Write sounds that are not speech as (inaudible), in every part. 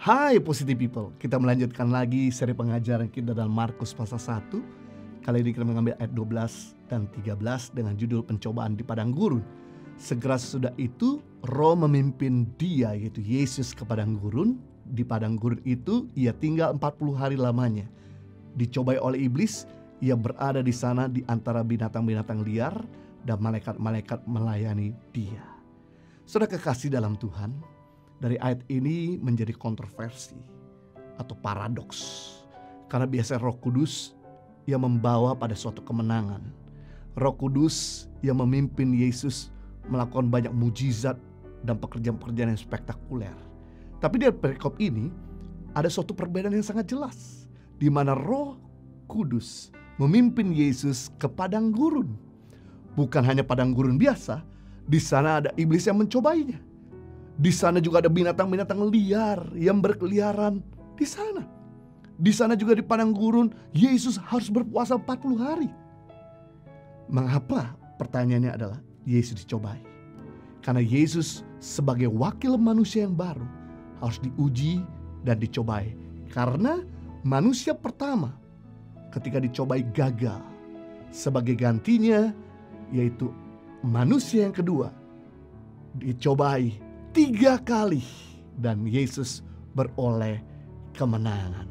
Hai Positive People, kita melanjutkan lagi seri pengajaran kita dalam Markus pasal 1 Kali ini kita mengambil ayat 12 dan 13 dengan judul pencobaan di padang gurun. Segera sesudah itu roh memimpin dia yaitu Yesus ke padang gurun. Di padang gurun itu ia tinggal 40 hari lamanya. Dicobai oleh iblis, ia berada di sana di antara binatang-binatang liar Dan malaikat-malaikat melayani dia. Sudah kekasih dalam Tuhan, dari ayat ini menjadi kontroversi atau paradoks. Karena biasanya Roh Kudus yang membawa pada suatu kemenangan. Roh Kudus yang memimpin Yesus melakukan banyak mujizat dan pekerjaan-pekerjaan yang spektakuler. Tapi di perikop ini ada suatu perbedaan yang sangat jelas di mana Roh Kudus memimpin Yesus ke padang gurun. Bukan hanya padang gurun biasa, di sana ada iblis yang mencobainya di sana juga ada binatang-binatang liar yang berkeliaran di sana. Di sana juga di padang gurun Yesus harus berpuasa 40 hari. Mengapa? Pertanyaannya adalah Yesus dicobai. Karena Yesus sebagai wakil manusia yang baru harus diuji dan dicobai. Karena manusia pertama ketika dicobai gagal. Sebagai gantinya yaitu manusia yang kedua dicobai tiga kali dan Yesus beroleh kemenangan.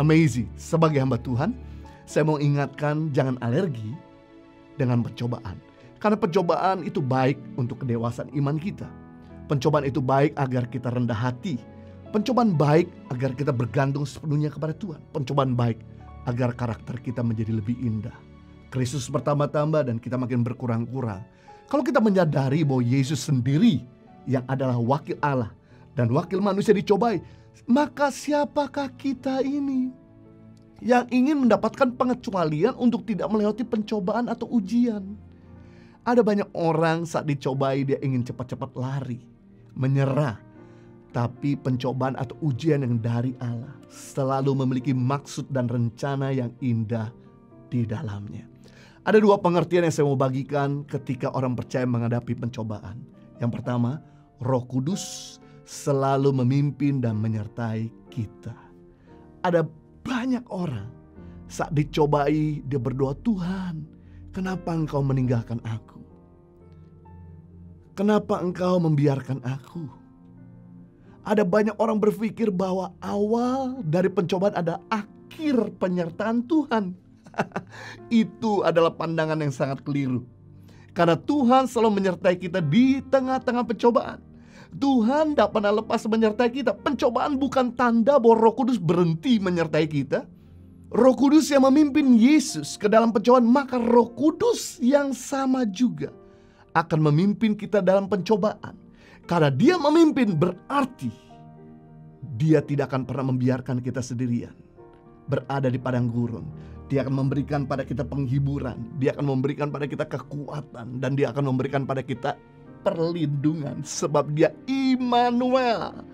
Amazing. Sebagai hamba Tuhan, saya mau ingatkan jangan alergi dengan pencobaan. Karena pencobaan itu baik untuk kedewasaan iman kita. Pencobaan itu baik agar kita rendah hati. Pencobaan baik agar kita bergantung sepenuhnya kepada Tuhan. Pencobaan baik agar karakter kita menjadi lebih indah. Kristus bertambah-tambah dan kita makin berkurang-kurang. Kalau kita menyadari bahwa Yesus sendiri yang adalah wakil Allah dan wakil manusia dicobai, maka siapakah kita ini yang ingin mendapatkan pengecualian untuk tidak melewati pencobaan atau ujian? Ada banyak orang saat dicobai dia ingin cepat-cepat lari, menyerah. Tapi pencobaan atau ujian yang dari Allah selalu memiliki maksud dan rencana yang indah di dalamnya. Ada dua pengertian yang saya mau bagikan ketika orang percaya menghadapi pencobaan. Yang pertama, Roh Kudus selalu memimpin dan menyertai kita. Ada banyak orang saat dicobai dia berdoa Tuhan, kenapa engkau meninggalkan aku? Kenapa engkau membiarkan aku? Ada banyak orang berpikir bahwa awal dari pencobaan ada akhir penyertaan Tuhan. (laughs) Itu adalah pandangan yang sangat keliru. Karena Tuhan selalu menyertai kita di tengah-tengah pencobaan. Tuhan tidak pernah lepas menyertai kita. Pencobaan bukan tanda bahwa Roh Kudus berhenti menyertai kita. Roh Kudus yang memimpin Yesus ke dalam pencobaan, maka Roh Kudus yang sama juga akan memimpin kita dalam pencobaan. Karena Dia memimpin berarti Dia tidak akan pernah membiarkan kita sendirian berada di padang gurun. Dia akan memberikan pada kita penghiburan, dia akan memberikan pada kita kekuatan dan dia akan memberikan pada kita perlindungan sebab dia Immanuel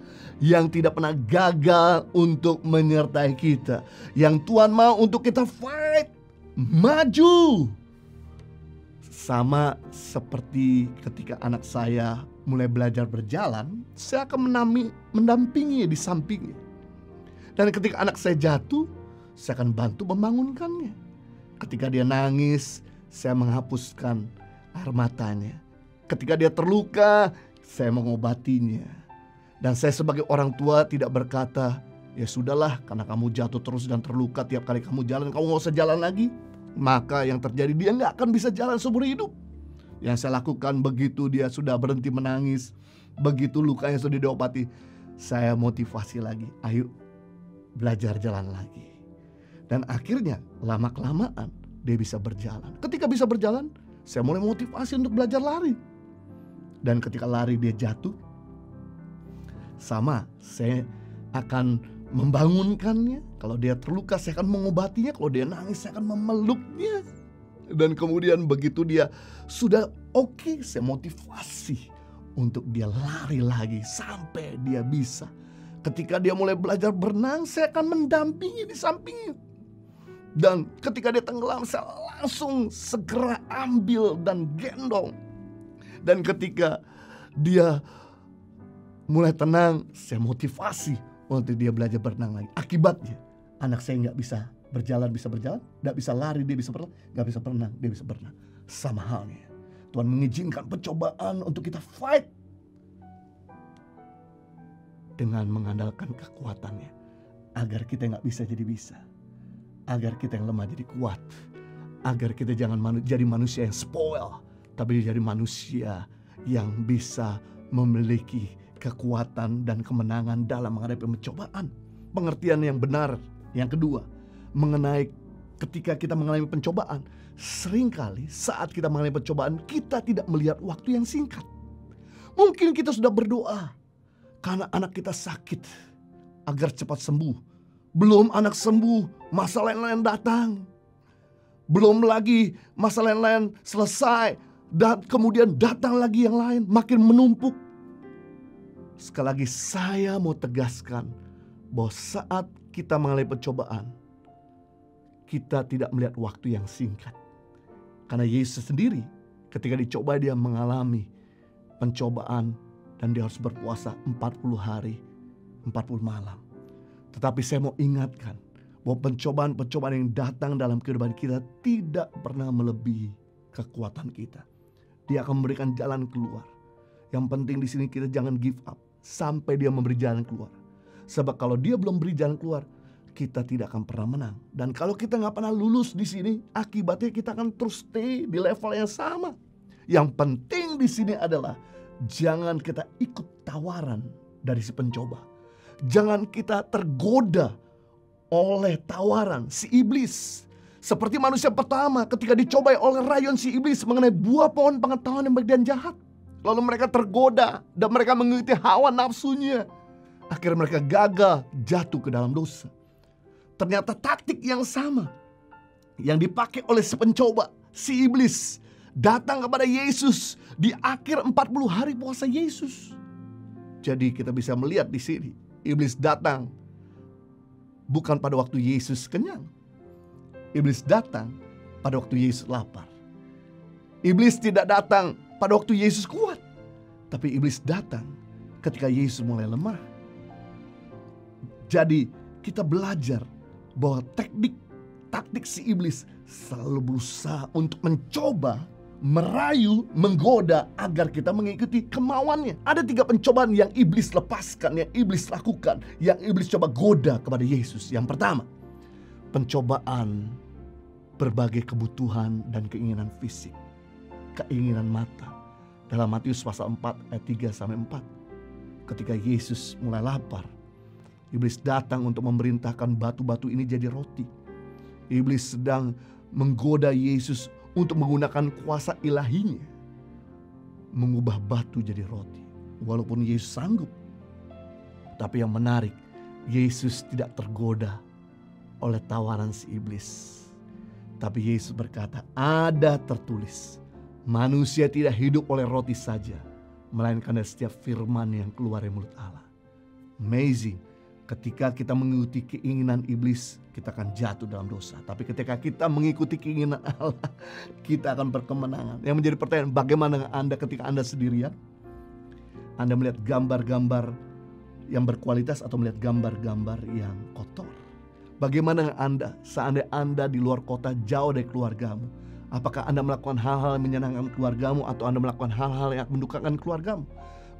yang tidak pernah gagal untuk menyertai kita. Yang Tuhan mau untuk kita fight, maju. Sama seperti ketika anak saya mulai belajar berjalan, saya akan menami, mendampingi di sampingnya. Dan ketika anak saya jatuh, saya akan bantu membangunkannya. Ketika dia nangis, saya menghapuskan air matanya. Ketika dia terluka, saya mengobatinya. Dan saya sebagai orang tua tidak berkata, ya sudahlah karena kamu jatuh terus dan terluka tiap kali kamu jalan, kamu nggak usah jalan lagi. Maka yang terjadi dia nggak akan bisa jalan seumur hidup. Yang saya lakukan begitu dia sudah berhenti menangis, begitu lukanya sudah diobati, saya motivasi lagi, ayo belajar jalan lagi. Dan akhirnya lama kelamaan dia bisa berjalan. Ketika bisa berjalan, saya mulai motivasi untuk belajar lari. Dan ketika lari dia jatuh, sama saya akan membangunkannya. Kalau dia terluka saya akan mengobatinya. Kalau dia nangis saya akan memeluknya. Dan kemudian begitu dia sudah oke, okay, saya motivasi untuk dia lari lagi sampai dia bisa. Ketika dia mulai belajar berenang, saya akan mendampingi di sampingnya. Dan ketika dia tenggelam, saya langsung segera ambil dan gendong dan ketika dia mulai tenang, saya motivasi untuk dia belajar berenang lagi. Akibatnya anak saya nggak bisa berjalan bisa berjalan, nggak bisa lari dia bisa berenang, nggak bisa berenang dia bisa berenang. Sama halnya Tuhan mengizinkan pencobaan untuk kita fight dengan mengandalkan kekuatannya agar kita nggak bisa jadi bisa, agar kita yang lemah jadi kuat, agar kita jangan manu jadi manusia yang spoil, tapi jadi manusia yang bisa memiliki kekuatan dan kemenangan dalam menghadapi pencobaan. Pengertian yang benar. Yang kedua, mengenai ketika kita mengalami pencobaan, sering kali saat kita mengalami pencobaan, kita tidak melihat waktu yang singkat. Mungkin kita sudah berdoa karena anak kita sakit agar cepat sembuh. Belum anak sembuh, masalah lain-lain datang. Belum lagi masalah lain-lain selesai dan kemudian datang lagi yang lain makin menumpuk. Sekali lagi saya mau tegaskan bahwa saat kita mengalami pencobaan, kita tidak melihat waktu yang singkat. Karena Yesus sendiri ketika dicoba dia mengalami pencobaan dan dia harus berpuasa 40 hari, 40 malam. Tetapi saya mau ingatkan bahwa pencobaan-pencobaan yang datang dalam kehidupan kita tidak pernah melebihi kekuatan kita. Dia akan memberikan jalan keluar. Yang penting di sini kita jangan give up sampai dia memberi jalan keluar. Sebab kalau dia belum beri jalan keluar, kita tidak akan pernah menang. Dan kalau kita nggak pernah lulus di sini, akibatnya kita akan terus stay di level yang sama. Yang penting di sini adalah jangan kita ikut tawaran dari si pencoba. Jangan kita tergoda oleh tawaran si iblis. Seperti manusia pertama ketika dicobai oleh rayon si iblis mengenai buah pohon pengetahuan yang baik dan jahat. Lalu mereka tergoda dan mereka mengikuti hawa nafsunya. Akhirnya mereka gagal jatuh ke dalam dosa. Ternyata taktik yang sama yang dipakai oleh si pencoba, si iblis datang kepada Yesus di akhir 40 hari puasa Yesus. Jadi kita bisa melihat di sini iblis datang bukan pada waktu Yesus kenyang. Iblis datang pada waktu Yesus lapar. Iblis tidak datang pada waktu Yesus kuat. Tapi iblis datang ketika Yesus mulai lemah. Jadi kita belajar bahwa teknik taktik si iblis selalu berusaha untuk mencoba merayu, menggoda agar kita mengikuti kemauannya. Ada tiga pencobaan yang iblis lepaskan, yang iblis lakukan, yang iblis coba goda kepada Yesus. Yang pertama, pencobaan berbagai kebutuhan dan keinginan fisik, keinginan mata. Dalam Matius pasal 4 ayat 3 sampai 4. Ketika Yesus mulai lapar, iblis datang untuk memerintahkan batu-batu ini jadi roti. Iblis sedang menggoda Yesus untuk menggunakan kuasa ilahinya mengubah batu jadi roti. Walaupun Yesus sanggup. Tapi yang menarik, Yesus tidak tergoda oleh tawaran si iblis. Tapi Yesus berkata, ada tertulis, manusia tidak hidup oleh roti saja, melainkan dari setiap firman yang keluar dari mulut Allah. Amazing Ketika kita mengikuti keinginan iblis, kita akan jatuh dalam dosa. Tapi ketika kita mengikuti keinginan Allah, (laughs) kita akan berkemenangan. Yang menjadi pertanyaan, bagaimana Anda ketika Anda sendirian? Anda melihat gambar-gambar yang berkualitas atau melihat gambar-gambar yang kotor? Bagaimana Anda seandainya Anda di luar kota jauh dari keluargamu? Apakah Anda melakukan hal-hal menyenangkan keluargamu atau Anda melakukan hal-hal yang mendukakan keluargamu?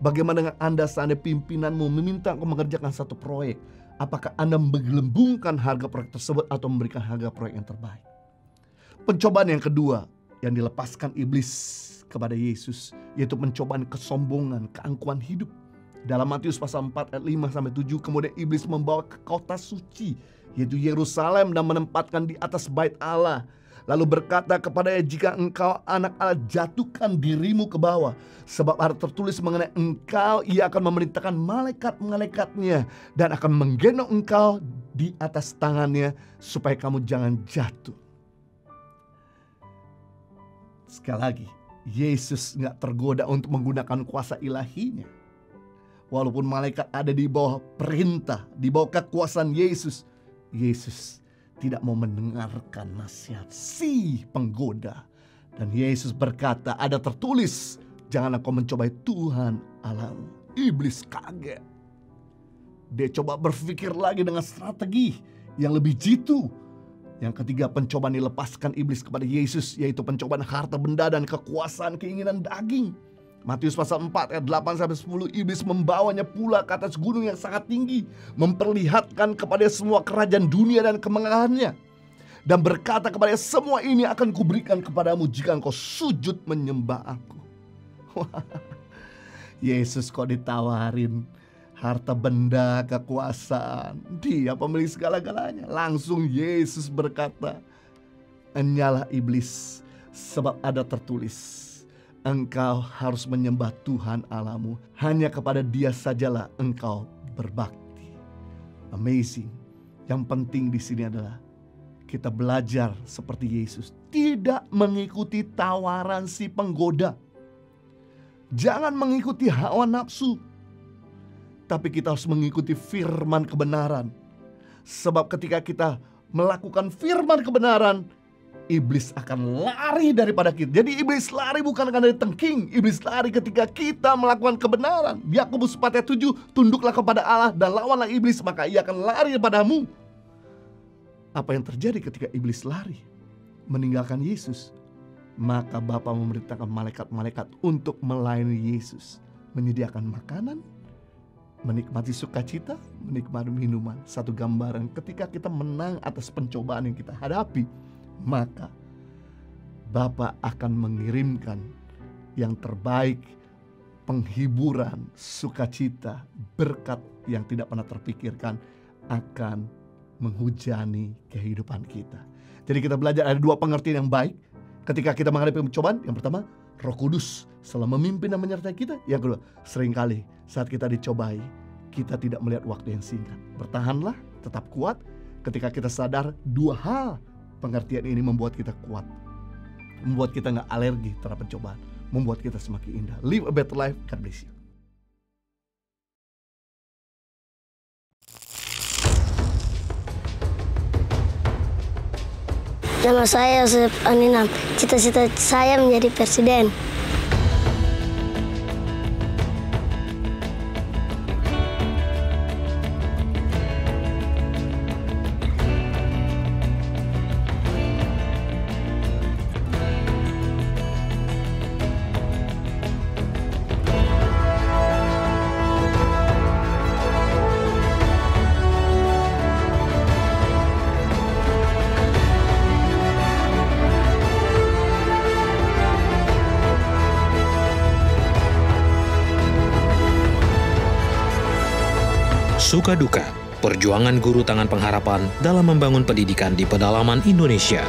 Bagaimana dengan Anda seandainya pimpinanmu meminta engkau mengerjakan satu proyek? Apakah Anda menggelembungkan harga proyek tersebut atau memberikan harga proyek yang terbaik? Pencobaan yang kedua yang dilepaskan iblis kepada Yesus yaitu pencobaan kesombongan, keangkuhan hidup. Dalam Matius pasal 4 ayat 5 sampai 7 kemudian iblis membawa ke kota suci yaitu Yerusalem dan menempatkan di atas bait Allah Lalu berkata kepadanya jika engkau anak Allah jatuhkan dirimu ke bawah. Sebab ada tertulis mengenai engkau ia akan memerintahkan malaikat-malaikatnya. Dan akan menggendong engkau di atas tangannya supaya kamu jangan jatuh. Sekali lagi, Yesus nggak tergoda untuk menggunakan kuasa ilahinya. Walaupun malaikat ada di bawah perintah, di bawah kekuasaan Yesus. Yesus tidak mau mendengarkan nasihat si penggoda. Dan Yesus berkata, ada tertulis, janganlah kau mencobai Tuhan Allahmu. Iblis kaget. Dia coba berpikir lagi dengan strategi yang lebih jitu. Yang ketiga pencobaan dilepaskan iblis kepada Yesus yaitu pencobaan harta benda dan kekuasaan keinginan daging. Matius pasal 4 ayat 8 sampai 10 iblis membawanya pula ke atas gunung yang sangat tinggi, memperlihatkan kepada semua kerajaan dunia dan kemegahannya dan berkata kepada semua ini akan kuberikan kepadamu jika engkau sujud menyembah aku. (laughs) Yesus kok ditawarin harta benda, kekuasaan. Dia pemilik segala-galanya. Langsung Yesus berkata, Enyalah iblis, sebab ada tertulis, engkau harus menyembah Tuhan Alamu. Hanya kepada dia sajalah engkau berbakti. Amazing. Yang penting di sini adalah kita belajar seperti Yesus. Tidak mengikuti tawaran si penggoda. Jangan mengikuti hawa nafsu tapi kita harus mengikuti firman kebenaran. Sebab ketika kita melakukan firman kebenaran, iblis akan lari daripada kita. Jadi iblis lari bukan karena dari tengking, iblis lari ketika kita melakukan kebenaran. Yakobus 4 ayat 7, tunduklah kepada Allah dan lawanlah iblis, maka ia akan lari padamu. Apa yang terjadi ketika iblis lari meninggalkan Yesus? Maka Bapa memerintahkan malaikat-malaikat untuk melayani Yesus, menyediakan makanan, menikmati sukacita, menikmati minuman. Satu gambaran ketika kita menang atas pencobaan yang kita hadapi, maka Bapa akan mengirimkan yang terbaik, penghiburan, sukacita, berkat yang tidak pernah terpikirkan akan menghujani kehidupan kita. Jadi kita belajar ada dua pengertian yang baik ketika kita menghadapi pencobaan. Yang pertama, Roh Kudus selalu memimpin dan menyertai kita. Yang kedua, sering kali saat kita dicobai, kita tidak melihat waktu yang singkat. Bertahanlah, tetap kuat. Ketika kita sadar dua hal pengertian ini membuat kita kuat. Membuat kita nggak alergi terhadap pencobaan. Membuat kita semakin indah. Live a better life. God bless you. Nama saya Yosef Aninam. Cita-cita saya menjadi presiden. Suka duka, perjuangan guru tangan pengharapan dalam membangun pendidikan di pedalaman Indonesia.